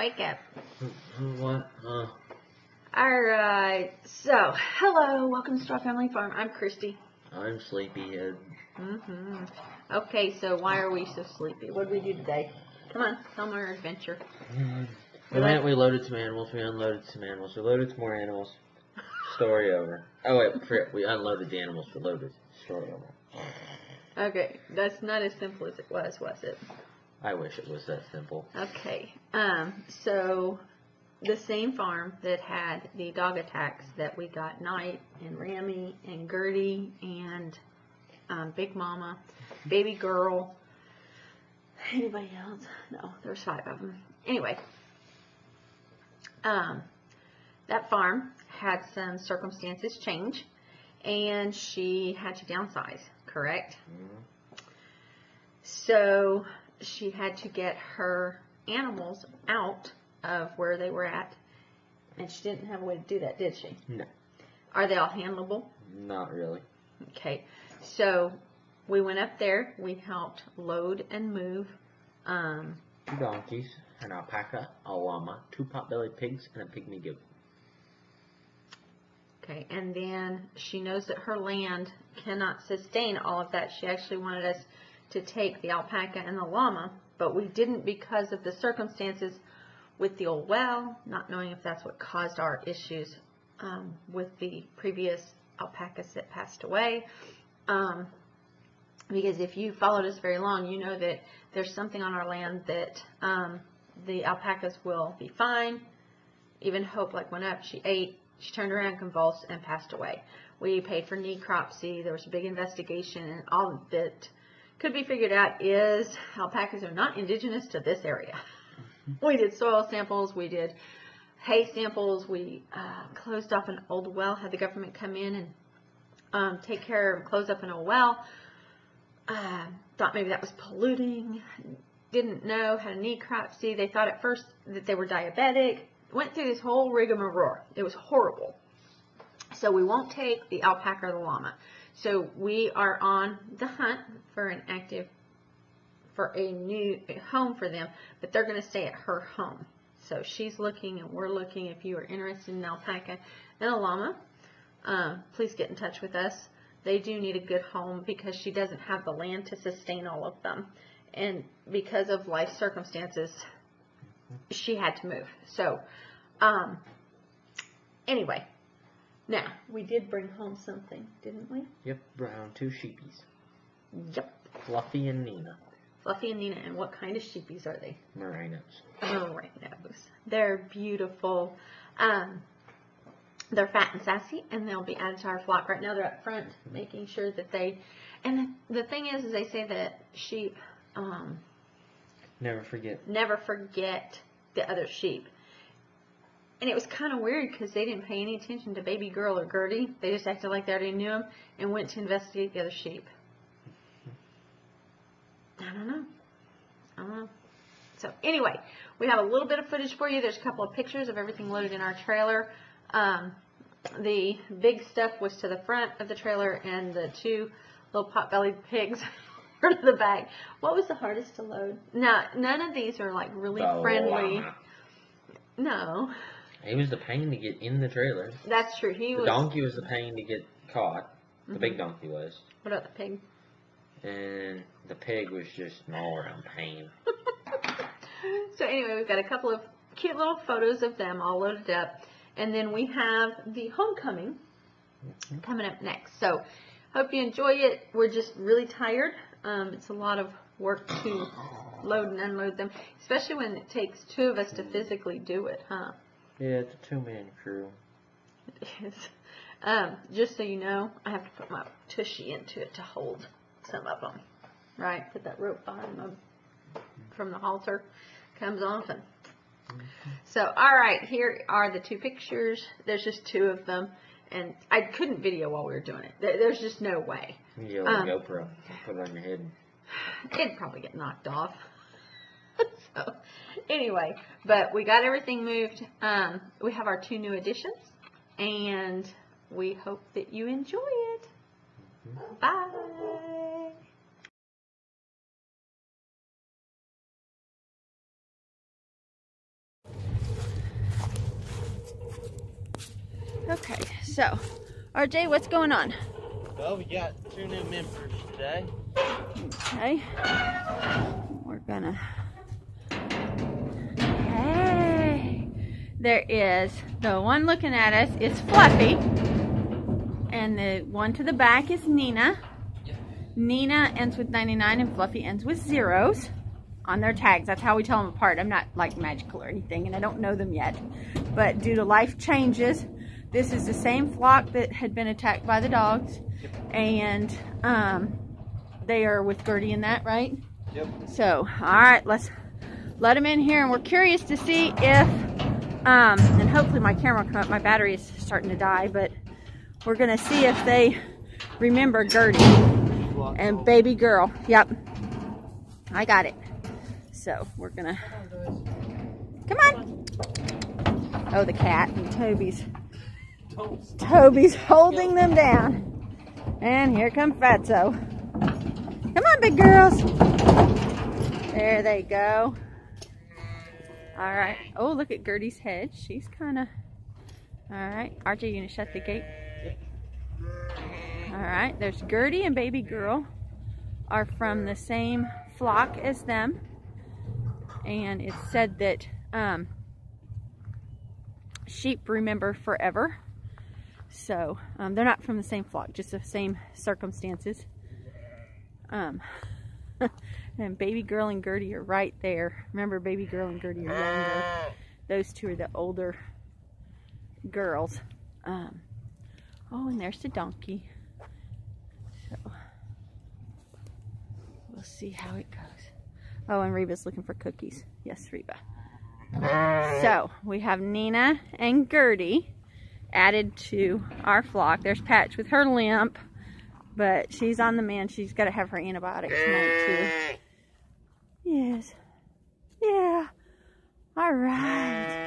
Wake up. What? Uh, Alright, so, hello, welcome to Straw Family Farm. I'm Christy. I'm sleepyhead. Mm-hmm. Okay, so why are we so sleepy? What did we do today? Come on, tell me our adventure. We went, we loaded some animals, we unloaded some animals, we loaded some more animals. Story over. Oh wait, forget, we unloaded the animals, we loaded. Story over. Okay, that's not as simple as it was, was it? I wish it was that simple. Okay, um, so the same farm that had the dog attacks that we got Knight and Rammy and Gertie and um, Big Mama, Baby Girl. Anybody else? No, there's five of them. Anyway, um, that farm had some circumstances change, and she had to downsize. Correct. So she had to get her animals out of where they were at, and she didn't have a way to do that, did she? No. Are they all handleable? Not really. Okay, so we went up there. We helped load and move. Um, Two donkeys, an alpaca, a llama, two pot-bellied pigs, and a pygmy goat. okay, and then she knows that her land cannot sustain all of that. She actually wanted us to take the alpaca and the llama, but we didn't because of the circumstances with the old well, not knowing if that's what caused our issues um, with the previous alpacas that passed away. Um, because if you followed us very long, you know that there's something on our land that um, the alpacas will be fine. Even Hope like went up, she ate, she turned around, convulsed, and passed away. We paid for necropsy. There was a big investigation, and all that could be figured out is alpacas are not indigenous to this area. We did soil samples, we did hay samples, we uh, closed off an old well, had the government come in and um, take care of, close up an old well. Uh, thought maybe that was polluting, didn't know, had a necropsy. They thought at first that they were diabetic. Went through this whole rigmarole. It was horrible. So we won't take the alpaca or the llama. So we are on the hunt for an active, for a new home for them, but they're going to stay at her home. So she's looking and we're looking. If you are interested in alpaca and a llama, uh, please get in touch with us. They do need a good home because she doesn't have the land to sustain all of them. And because of life circumstances, she had to move. So, um, anyway, now we did bring home something, didn't we? Yep, brown, two sheepies. Yep. Fluffy and Nina. Fluffy and Nina, and what kind of sheepies are they? Merinos. Merinos. They're beautiful. Um, they're fat and sassy, and they'll be added to our flock. Right now, they're up front, making sure that they. And the, the thing is, is they say that sheep um, Never forget. never forget the other sheep. And it was kind of weird because they didn't pay any attention to baby girl or Gertie. They just acted like they already knew him and went to investigate the other sheep. I don't know. I don't know. So anyway, we have a little bit of footage for you. There's a couple of pictures of everything loaded in our trailer. Um, the big stuff was to the front of the trailer, and the two little pot-bellied pigs were to the back. What was the hardest to load? No, none of these are like really The friendly. llama. No, It was the pain to get in the trailer. that's true. He The was. donkey was the pain to get caught. The Mhm. big donkey was. What about the pig? And the pig was just all around pain. so anyway, we've got a couple of cute little photos of them all loaded up, and then we have the homecoming Mhm. coming up next. So hope you enjoy it. We're just really tired. Um, it's a lot of work to load and unload them, especially when it takes two of us to physically do it, huh? Yeah, it's a two-man crew. It is. Um, just so you know, I have to put my tushy into it to hold some of them. Right? Put that rope behind them from the halter. Comes off and. So, all right, here are the two pictures. There's just two of them, and I couldn't video while we were doing it. There's just no way. You get like Um, a GoPro, put it on your head. It'd probably get knocked off. so anyway, but we got everything moved. Um, we have our two new additions, and we hope that you enjoy it. Mm-hmm. Bye. Okay, so RJ, what's going on? Well, we got two new members today. Okay. We're gonna There is the one looking at us is Fluffy, and the one to the back is Nina. Nina ends with 99 and Fluffy ends with zeros on their tags. That's how we tell them apart. I'm not like magical or anything, and I don't know them yet. But due to life changes, this is the same flock that had been attacked by the dogs, and um, they are with Gertie in that, right? Yep. So, all right, let's let them in here, and we're curious to see if, um, and hopefully my camera will come up. My battery is starting to die, but we're gonna see if they remember Gertie and baby girl. Yep, I got it. So we're gonna come on. Oh, the cat and Toby's. Toby's holding them down. And here come Fatso. Come on, big girls. There they go. All right. Oh, look at Gertie's head. She's kind of. All right. RJ, you gonna shut the gate? All right. There's Gertie and baby girl are from the same flock as them, and it's said that um, sheep remember forever. So um, they're not from the same flock, just the same circumstances. Um, and baby girl and Gertie are right there. Remember, baby girl and Gertie are younger. Those two are the older girls. Um, oh, and there's the donkey. So we'll see how it goes. Oh, and Reba's looking for cookies. Yes, Reba. So we have Nina and Gertie added to our flock. There's Patch with her limp, but she's on the mend. She's got to have her antibiotics tonight too. Yes. Yeah. All right.